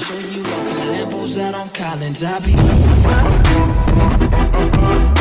Show you off in Lambos out on Collins. I be.